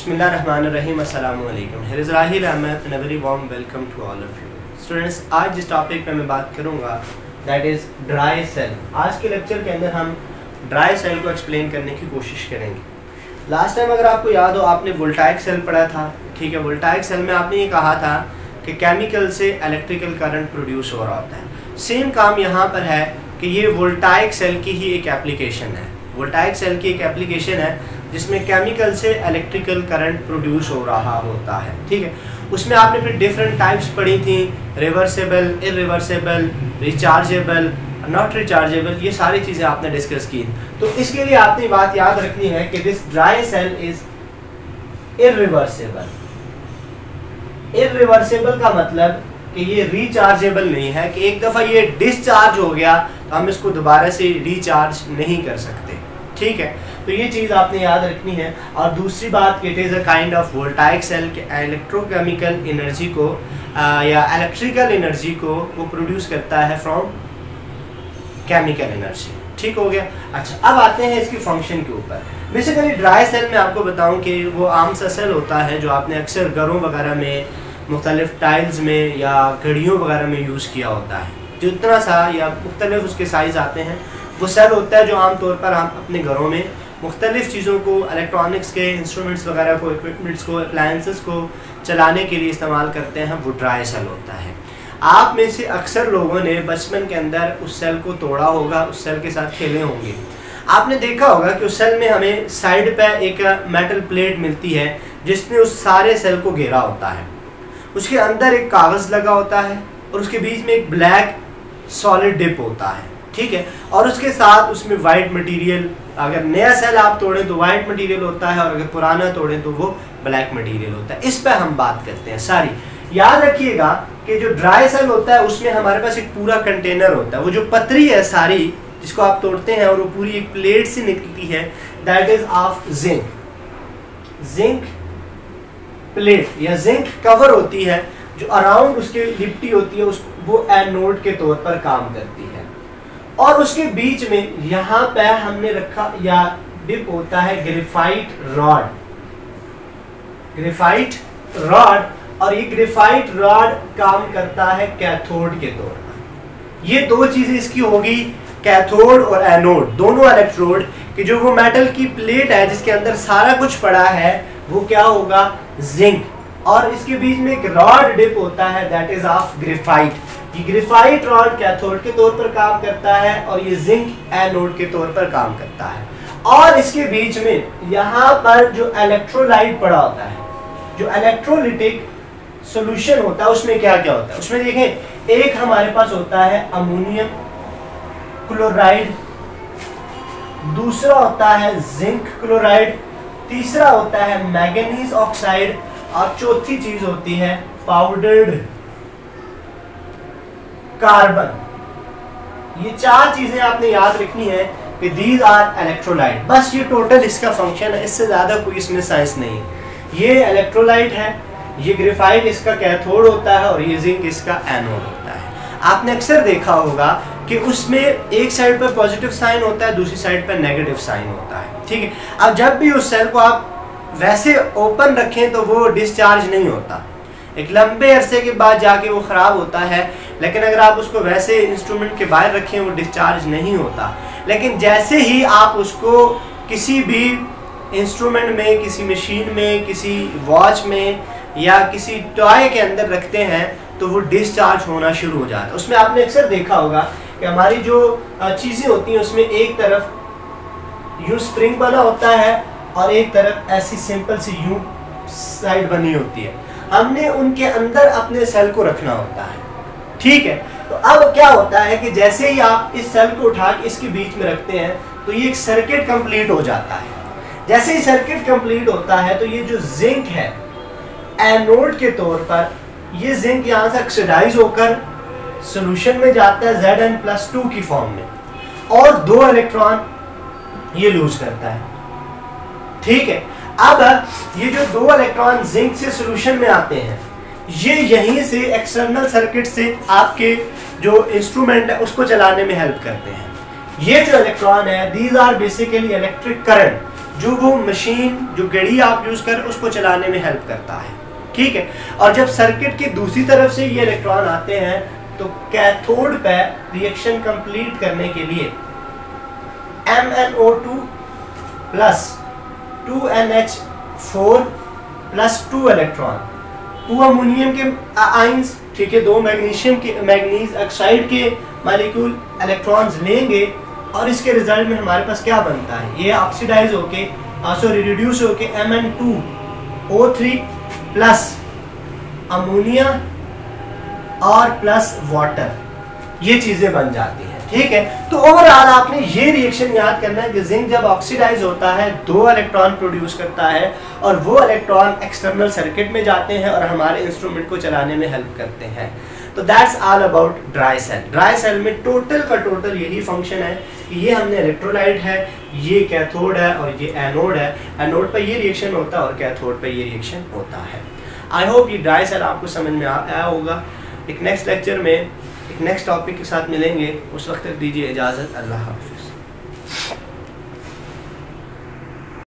Ahmad very welcome to all of you students आज जिस topic पे मैं बात करूँगा दैट इज़ ड्राई सेल आज के लेक्चर के अंदर हम ड्राई सेल को एक्सप्लेन करने की कोशिश करेंगे। लास्ट टाइम अगर आपको याद हो, आपने वोल्टाइक सेल पढ़ा था, ठीक है? वोल्टाइक सेल में आपने ये कहा था कि केमिकल से इलेक्ट्रिकल करंट प्रोड्यूस हो रहा होता है। सेम काम यहाँ पर है कि ये वोल्टाइक सेल की ही एक एप्लीकेशन है। वोल्टाइक सेल की एक एप्लीकेशन है जिसमें केमिकल से इलेक्ट्रिकल करंट प्रोड्यूस हो रहा होता है, ठीक है? उसमें आपने फिर डिफरेंट टाइप्स पढ़ी थी reversible irreversible rechargeable not rechargeable ये सारी चीज़ें आपने डिस्कस की तो इसके लिए आपने बात याद रखनी है कि this dry cell is irreversible irreversible का मतलब कि ये रिचार्जेबल नहीं है, कि एक दफ़ा ये डिस्चार्ज हो गया तो हम इसको दोबारा से रिचार्ज नहीं कर सकते। ठीक है? तो ये चीज़ आपने याद रखनी है। और दूसरी बात it is a kind of voltaic cell electrochemical energy को आ, या इलेक्ट्रिकल एनर्जी को वो प्रोड्यूस करता है फ्रॉम केमिकल एनर्जी ठीक हो गया? अच्छा अब आते हैं इसकी फ़ंक्शन के ऊपर। बेसिकली ड्राई सेल में आपको बताऊँ कि वो आम सा सेल होता है जो आपने अक्सर घरों वगैरह में मुख्तलिफ़ टाइल्स में या घड़ियों वगैरह में यूज़ किया होता है। जो इतना सा या मुख्तलिफ़ उसके साइज़ आते हैं। वो सेल होता है जो आमतौर पर हम अपने घरों में मुख्तलिफ़ चीज़ों को इलेक्ट्रॉनिक्स के इंस्ट्रूमेंट्स वगैरह को इक्विपमेंट्स को अप्लाइंसेस को चलाने के लिए इस्तेमाल करते हैं, वो ड्राई सेल होता है। आप में से अक्सर लोगों ने बचपन के अंदर उस सेल को तोड़ा होगा, उस सेल के साथ खेले होंगे। आपने देखा होगा कि उस सेल में हमें साइड पर एक मेटल प्लेट मिलती है, जिसमें उस सारे सेल को घेरा होता है। उसके अंदर एक कागज़ लगा होता है और उसके बीच में एक ब्लैक सॉलिड डिप होता है। ठीक है? और उसके साथ उसमें वाइट मटेरियल अगर नया सेल आप तोड़ें तो वाइट मटेरियल होता है और अगर पुराना तोड़ें तो वो ब्लैक मटेरियल होता है। इस पर हम बात करते हैं। सारी याद रखिएगा कि जो ड्राई सेल होता है, उसमें हमारे पास एक पूरा कंटेनर होता है। वो जो पतरी है सारी, जिसको आप तोड़ते हैं, और वो पूरी एक प्लेट से निकलती है that is of zinc zinc plate या जिंक कवर होती है, जो अराउंड उसके लिपटी होती है, उस, वो एनोड के तौर पर काम करती है। और उसके बीच में यहाँ पे हमने रखा, या डिप होता है ग्रेफाइट रॉड। ग्रेफाइट रॉड, और ये ग्रेफाइट रॉड काम करता है कैथोड के तौर पर। ये दो चीज़ें इसकी होगी, कैथोड और एनोड, दोनों इलेक्ट्रोड, कि जो वो मेटल की प्लेट है जिसके अंदर सारा कुछ पड़ा है, वो क्या होगा? जिंक। और इसके बीच में एक रॉड डिप होता है दैट इज़ ऑफ़ ग्रेफाइट ये ग्रेफाइट रॉड कैथोड के तौर पर काम करता है और ये जिंक एनोड के तौर पर काम करता है। और इसके बीच में यहाँ पर जो इलेक्ट्रोलाइट पड़ा होता है, जो इलेक्ट्रोलिटिक सोल्यूशन होता है, उसमें क्या क्या होता है? उसमें देखें, एक हमारे पास होता है अमोनियम क्लोराइड दूसरा होता है जिंक क्लोराइड तीसरा होता है मैगनीज ऑक्साइड और चौथी चीज़ होती है पाउडर्ड कार्बन। ये चार चीज़ें आपने याद रखनी है कि दीज आर इलेक्ट्रोलाइट बस ये टोटल इसका फ़ंक्शन है, इससे ज़्यादा कोई इसमें साइंस नहीं ये इलेक्ट्रोलाइट है, ये ग्रेफाइट इसका कैथोड होता है और ये जिंक इसका एनोड होता है। आपने अक्सर देखा होगा कि उसमें एक साइड पर पॉजिटिव साइन होता है, दूसरी साइड पर नेगेटिव साइन होता है। ठीक है? अब जब भी उस सेल को आप वैसे ओपन रखें तो वो डिस्चार्ज नहीं होता। एक लंबे अरसे के बाद जाके वो ख़राब होता है लेकिन अगर आप उसको वैसे इंस्ट्रूमेंट के बाहर रखें, वो डिस्चार्ज नहीं होता। लेकिन जैसे ही आप उसको किसी भी इंस्ट्रूमेंट में, किसी मशीन में, किसी वॉच में या किसी टॉय के अंदर रखते हैं तो वो डिस्चार्ज होना शुरू हो जाता है। उसमें आपने अक्सर देखा होगा कि हमारी जो चीज़ें होती हैं, उसमें एक तरफ़ यू स्प्रिंग बना होता है और एक तरफ़ ऐसी सिंपल सी यू साइड बनी होती है। हमने उनके अंदर अपने सेल को रखना होता है। ठीक है। तो अब क्या होता है कि जैसे ही आप इस सेल को उठा के इसके बीच में रखते हैं तो ये एक सर्किट कंप्लीट हो जाता है। जैसे ही सर्किट कंप्लीट होता है तो ये जो जिंक है एनोड के तौर पर, ये जिंक यहाँ से ऑक्सीडाइज होकर सोल्यूशन में जाता है जेड एन प्लस टू की फॉर्म में। और दो इलेक्ट्रॉन ये लूज करता है। ठीक है। अब ये जो दो इलेक्ट्रॉन जिंक से सोल्यूशन में आते हैं ये यहीं से एक्सटर्नल सर्किट से आपके जो इंस्ट्रूमेंट है, उसको चलाने में हेल्प करते हैं। ये जो इलेक्ट्रॉन है these are basically electric current जो वो मशीन जो घड़ी आप यूज़ कर, उसको चलाने में हेल्प करता है। ठीक है? और जब सर्किट की दूसरी तरफ़ से ये इलेक्ट्रॉन आते हैं तो कैथोड पे रिएक्शन कंप्लीट करने के लिए M N O two plus two N H four plus two electron two ammonium के आइंस, ठीक है, दो मैग्नीशियम के, मैग्नीज ऑक्साइड के मालिक्यूल इलेक्ट्रॉन्स लेंगे और इसके रिज़ल्ट में हमारे पास क्या बनता है? ये ऑक्सीडाइज होके सॉरी रिड्यूस होके M N two O three plus ammonia और प्लस वाटर ये चीज़ें बन जाती हैं। ठीक है? तो ओवरऑल आपने ये रिएक्शन याद करना है कि जिंक जब ऑक्सीडाइज होता है, दो इलेक्ट्रॉन प्रोड्यूस करता है और वो इलेक्ट्रॉन एक्सटर्नल सर्किट में जाते हैं और हमारे इंस्ट्रूमेंट को चलाने में हेल्प करते हैं। तो that's all about dry cell dry cell में टोटल का टोटल यही फ़ंक्शन है कि ये हमने इलेक्ट्रोलाइट है, ये कैथोड है और ये एनोड है। एनोड पर ये रिएक्शन होता है और कैथोड पर ये रिएक्शन होता है। आई होप ये ड्राई सेल आपको समझ में आया होगा। एक नेक्स्ट लेक्चर में एक नेक्स्ट टॉपिक के साथ मिलेंगे। उस वक्त तक दीजिए इजाज़त। अल्लाह हाफिज़।